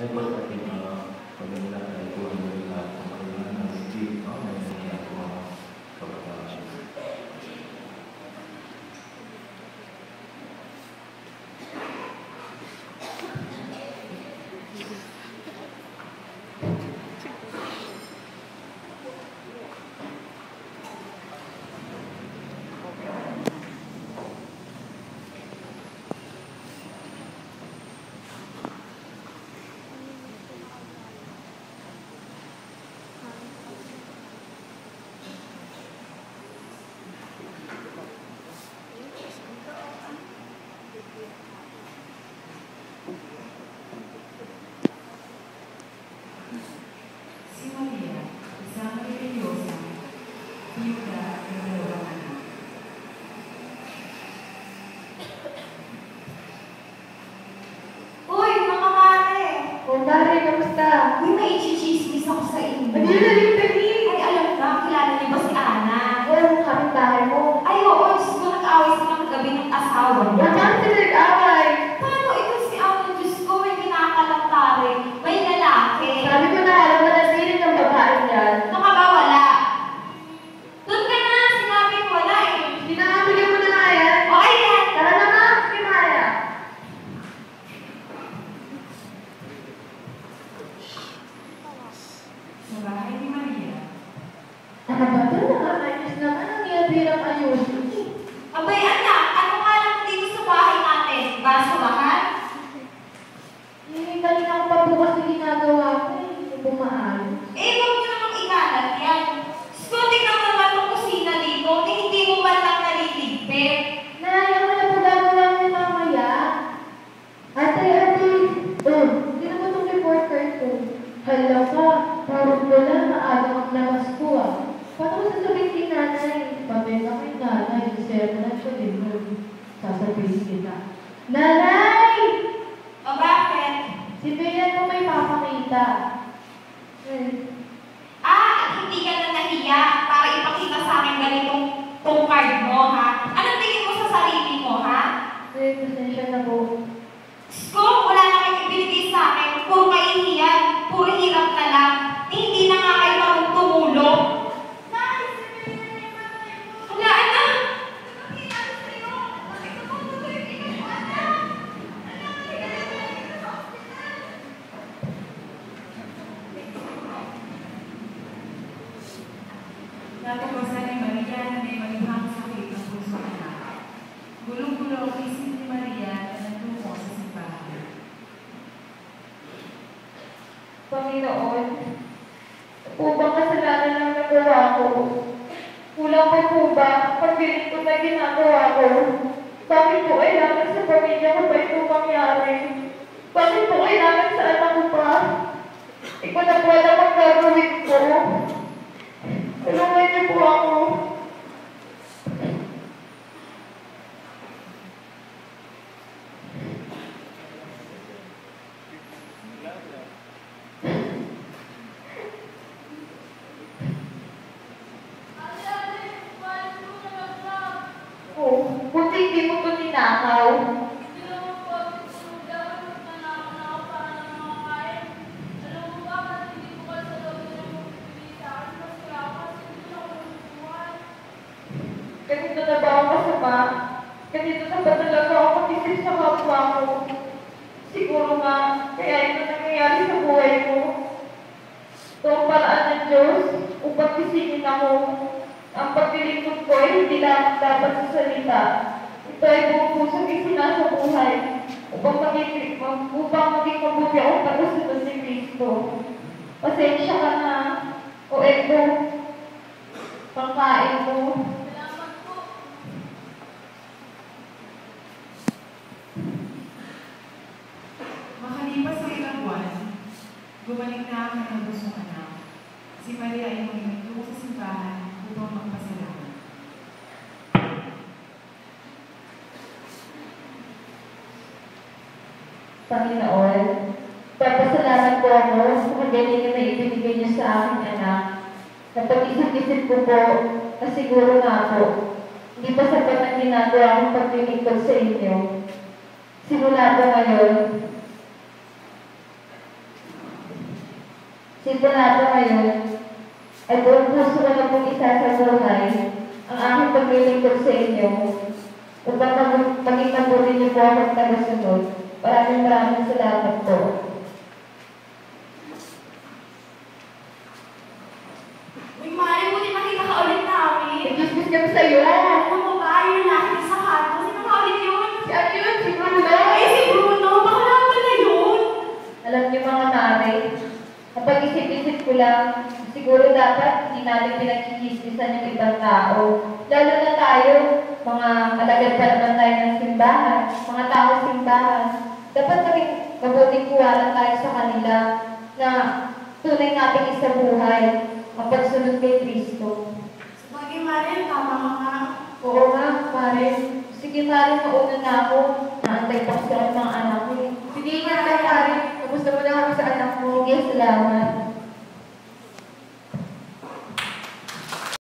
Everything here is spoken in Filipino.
May po sa ating mga pagmula ay po ang mga lahat ng pagmula ng Steve, no? May mga po mga kabataan. Si Maria, isang religyosa, biyuda ng dalawang anak. Uy, mga mare! O, Mare, kamusta? May ichismis ako sa inyo. Ano na rin kami? Ay, alam na, kilala niyo ba si Ana? Walang kapitbahay mo. Ay, oo, Diyos ko, nag-away sila kagabi ng asawa niya. Huwag kang sinag-away. Paano ito si Ana, Diyos ko, may kinakalantari, may lalaki. Sabi ko na, alam mo na sinin ng babae niyan. Nakabawala. Doon ka na, sinabi ko wala eh. Pinakabili mo na nga yan. O, ayan. Tara na nga, si Maya. Sa bahay ni Maria, Ito? Nakakainis naman ang hirap ayusin. Abay, anak, ano nga lang dito sa bahay natin? Basurahan? Eh, kanina ko pa bukas na ginagawa ko eh. Hindi bumaayos. Eh, huwag mo namang ikalat yan. So, tingnan mo naman yung kusina dito, eh, hindi mo man lang naliligpit. Nay, ako na po gagawa niya mamaya. Ate, ate. Oh, hindi naman itong reporter ko. Hala ka, parang wala na alam ang lakas ko ah. Paano ko sasabihin kay nanay? Pabenta kay nanay, kasi mo na siya din mo. Sasabihin kita. Nanay! O bakit? Si Bea mo may papakita. Eh, Ah, hindi ka na nahiya para ipakita sa akin ganitong tong card mo, ha? Anong tingin mo sa sarili mo, ha? eh, pasensya na po. Sko, wala na kayong ibinigay sa akin. Puro kahihiyan, puro hirap na lang. Eh, hindi na nga kayo marunong tumulong. Wala na. Natapasan ni Maria na may malibhang sakit ng puso anak. Gulong-gulo ang isip ni Maria na nagtungo sa simbahan. Panginoon, po ba kasalanan ang nagawa ko? Kulang pa po ba ang pagbiling ko na ginagawa ko? Bakit po kailangan sa pamilya ko ba ito mangyari? Bakit po kailangan sa anak ko pa? Ikaw na po alam ang gagawin ko. Tulungan niyo po ako. Oh, buti hindi mo ito ninakaw. Ganito na ba ako masama? Ganito na ba talaga ako mag-isip sa kapwa ko? Siguro nga, kaya ito nangyayari sa buhay ko. Ito ang paraan ng Diyos upang kisingin ako. Ang paglilingkod ko ay hindi lang dapat sa salita. Ito ay buong pusong isinasa buhay upang maging, upang maging mabuti akong tagasunod ni Kristo. Pasensya ka na. O eto, pangkain mo. Makalipas ang ilang buwan, gumaling na ang kanyang busong anak. Si Maria ay magtungo sa simbahan upang magpasalamat. Panginoon, papasalamat ko ako sa kagalingan na ibinigay niyo sa aking anak. Napag-isip-isip ko po na siguro nga po, hindi pa sapat ang ginagawa kong paglilingkod sa inyo. Simula po ngayon, Sintonado ngayon, ay buong puso ko na pong isa sa buhay ang aking paglilingkod sa inyo upang mag- maging mabuti niyo po akong tagasunod. Maraming maraming salamat po. Uy, Mari, buti nakita ka ulit namin. Nag-dismiss kami sa'yo. Ano mo ba? Yung lalaki sa kanto. Sino ka ulit yun? Si ano yun? Si Bruno? Ay, si Bruno. Baka naman pala yun. Alam niyo mga mare, kapag isip-isip ko lang, siguro dapat hindi natin pinagkikismisan yung ibang tao. Lalo na tayo, mga alagad pa naman tayo ng simbahan, mga tao simbahan. Dapat maging mabuting kuwalan tayo sa kanila na tunay nating isa buhay ang pagsunod kay Kristo. Sabagay, Mari, tama ka nga. Oo nga, pare. Sige, pare, mauna na ako. Naantay pa kasi ang mga anak ko. Sige, ingat ka, pare. Kamusta mo na kami sa anak mo? Sige, salamat.